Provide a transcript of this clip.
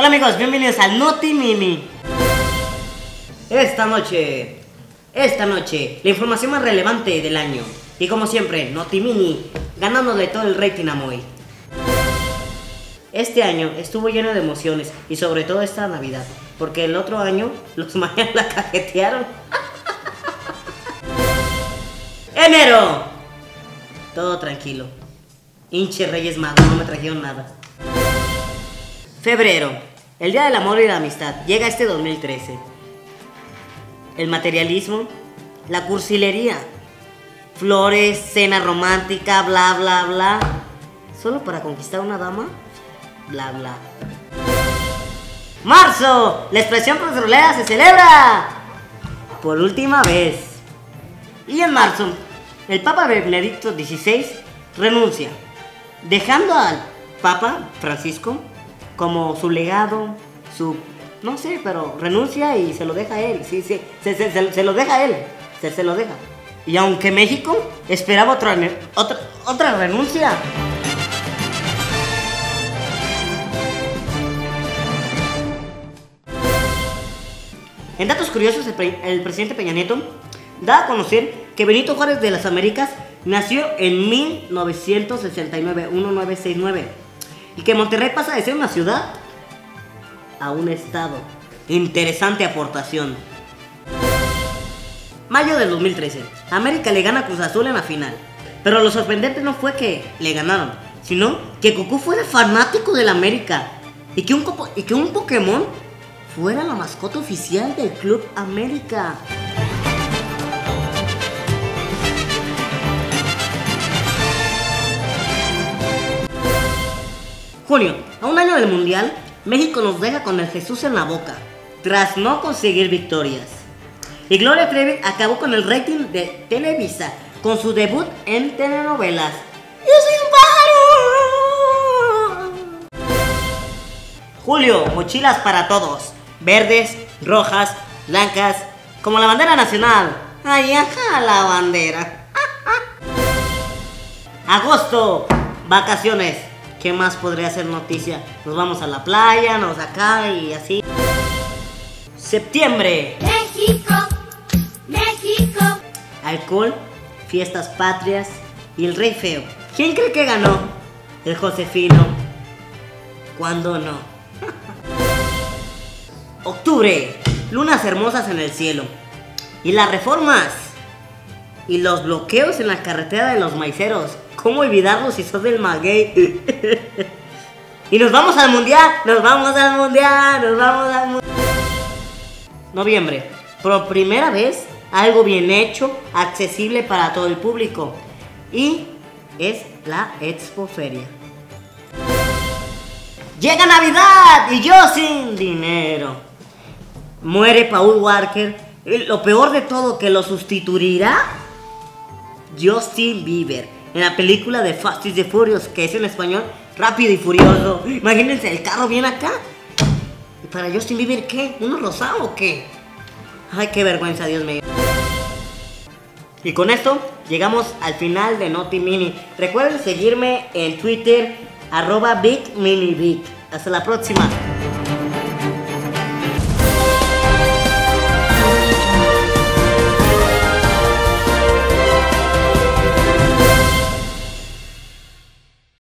Hola amigos, bienvenidos al Noti Mini. Esta noche, esta noche, la información más relevante del año. Y como siempre, Noti Mini, ganándole todo el rating a Moy. Este año estuvo lleno de emociones y sobre todo esta Navidad, porque el otro año los mayas la cajetearon. Enero, todo tranquilo. Hinche Reyes Magos, no me trajeron nada. Febrero, el Día del Amor y la Amistad, llega este 2013. El materialismo, la cursilería, flores, cena romántica, bla bla bla. ¿Solo para conquistar una dama? Bla bla. Marzo, la expresión petrolera se celebra por última vez. Y en marzo, el Papa Benedicto XVI renuncia, dejando al Papa Francisco como su legado, su... no sé, pero renuncia y se lo deja a él, sí, sí, se, se- se- se lo deja a él, se, se lo deja. Y aunque México esperaba otra, otra, otra renuncia. En datos curiosos, el, el presidente Peña Nieto da a conocer que Benito Juárez de las Américas nació en 1969, 1969, y que Monterrey pasa de ser una ciudad a un estado. Interesante aportación. Mayo del 2013, América le gana a Cruz Azul en la final. Pero lo sorprendente no fue que le ganaron, sino que Goku fuera fanático del América y que un, y que un Pokémon fuera la mascota oficial del Club América. A un año del Mundial, México nos deja con el Jesús en la boca, tras no conseguir victorias. Y Gloria Trevi acabó con el rating de Televisa, con su debut en telenovelas. ¡Yo soy un pájaro! Julio, mochilas para todos. Verdes, rojas, blancas, como la bandera nacional. ¡Ay, ajá, la bandera! Agosto, vacaciones. ¿Qué más podría ser noticia? Nos vamos a la playa, nos acá y así. Septiembre, México, México, alcohol, fiestas patrias y el rey feo. ¿Quién cree que ganó? El Josefino. ¿Cuándo no? Octubre, lunas hermosas en el cielo. Y las reformas. Y los bloqueos en la carretera de los maiceros. ¿Cómo olvidarlos si sos del maguey? y nos vamos al mundial, nos vamos al mundial, nos vamos al mundial. Noviembre. Por primera vez, algo bien hecho, accesible para todo el público. Y es la Expo Feria. Llega Navidad y yo sin dinero. Muere Paul Walker. Y lo peor de todo, que lo sustituirá Justin Bieber en la película de Fast and the Furious, que es en español Rápido y Furioso. Imagínense el carro bien acá. ¿Y para Justin Bieber qué? ¿Uno rosado o qué? Ay, qué vergüenza, Dios mío. Y con esto llegamos al final de Noti Mini. Recuerden seguirme en Twitter, arroba Big Mini Big. Hasta la próxima.